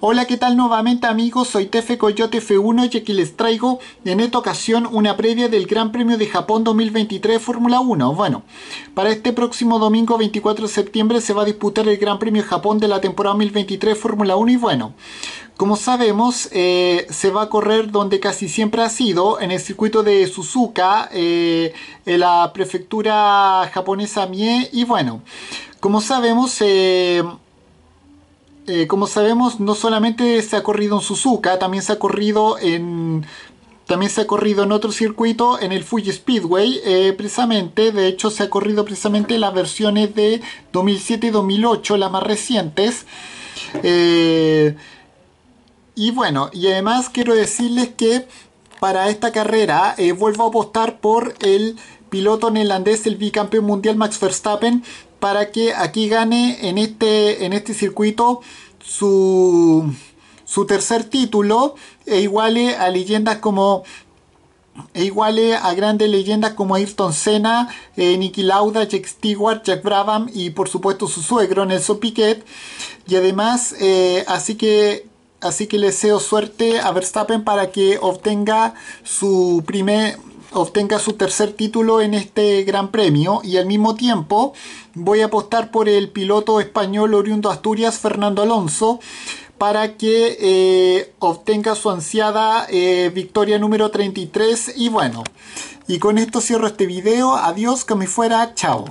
Hola, ¿qué tal nuevamente amigos? Soy Tefe Coyote F1 y aquí les traigo en esta ocasión una previa del Gran Premio de Japón 2023 Fórmula 1. Bueno, para este próximo domingo 24 de septiembre se va a disputar el Gran Premio de Japón de la temporada 2023 Fórmula 1 y bueno, como sabemos, eh, se va a correr donde casi siempre ha sido, en el circuito de Suzuka, eh, en la prefectura japonesa Mie. Y bueno, como sabemos, eh, como sabemos, no solamente se ha corrido en Suzuka, también se ha corrido en también se ha corrido en otro circuito, en el Fuji Speedway, precisamente. De hecho, se ha corrido precisamente las versiones de 2007 y 2008, las más recientes. Y bueno, y además quiero decirles que para esta carrera eh, vuelvo a apostar por el piloto neerlandés, el bicampeón mundial Max Verstappen, para que aquí gane en este, en este circuito su, su tercer título e iguale a leyendas como e iguale a grandes leyendas como Ayrton Senna, eh, Nicky Lauda, Jack Stewart, Jack Brabham y por supuesto su suegro Nelson Piquet. Y además, eh, así que Así que le deseo suerte a Verstappen para que obtenga su primer obtenga su tercer título en este gran premio y al mismo tiempo voy a apostar por el piloto español oriundo Asturias Fernando Alonso para que eh, obtenga su ansiada eh, victoria número 33 y bueno y con esto cierro este video. Adiós que me fuera. Chao